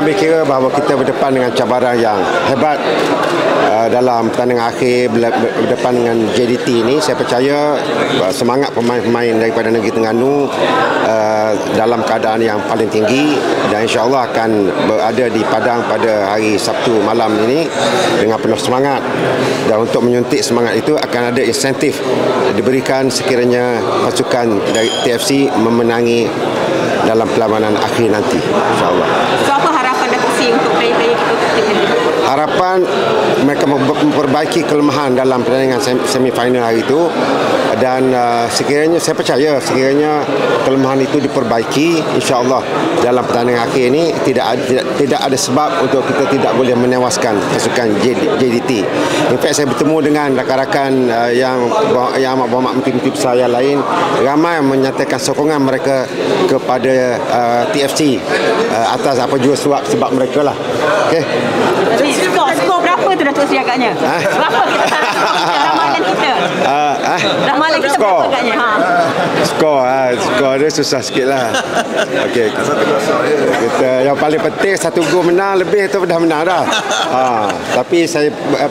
mengambil kira bahawa kita berdepan dengan cabaran yang hebat uh, dalam pertandingan akhir berdepan dengan JDT ini saya percaya uh, semangat pemain-pemain daripada negeri Terengganu uh, dalam keadaan yang paling tinggi dan insyaAllah akan berada di Padang pada hari Sabtu malam ini dengan penuh semangat dan untuk menyuntik semangat itu akan ada insentif diberikan sekiranya pasukan dari TFC memenangi dalam perlawanan akhir nanti insyaallah. So apa harapan Datuk Sri untuk player-player kita Harapan mereka memperbaiki kelemahan dalam pertandingan semifinal hari itu dan uh, sekiranya saya percaya sekiranya kelemahan itu diperbaiki insyaallah dalam pertandingan akhir ini tidak tidak tidak ada sebab untuk kita tidak boleh menewaskan pasukan JDT. In fact saya bertemu dengan rakan-rakan uh, yang yang amat berhormat menteri-menteri besar yang lain ramai menyatakan sokongan mereka kepada uh, TFC uh, atas apa juga sebab sebab mereka lah. Okey. Skor, skor berapa tu Datuk Seri agaknya? Ha? Berapa kita kita? Uh, uh, ramalan kita skor. Ha? Skor, ha. skor dia susah sikit lah. Okey. Kita, yang paling penting satu gol menang lebih tu dah menang dah. Ha. Tapi saya uh,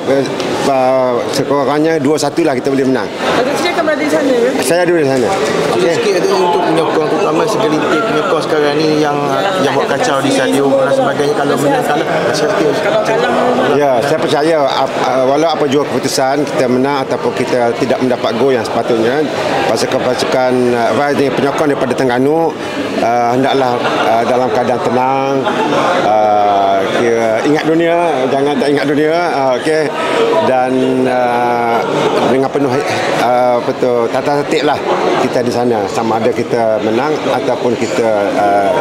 uh, sekurang-kurangnya 2-1 lah kita boleh menang. Datuk Seri akan berada di sana ke? Saya ada di sana. Okay. Sikit kata untuk penyokong terutama segelintir penyokong sekarang ni yang yang buat kacau di stadium dan sebagainya kalau menang kalah kalau kalah Ya, saya percaya walau apa juga keputusan kita menang ataupun kita tidak mendapat gol yang sepatutnya pasukan-pasukan uh, penyokong daripada Tengganu uh, hendaklah uh, dalam keadaan tenang uh, kira, ingat dunia jangan tak ingat dunia uh, okey dan uh, dengan penuh uh, betul tata tertib lah kita di sana. Sama ada kita menang ataupun kita uh,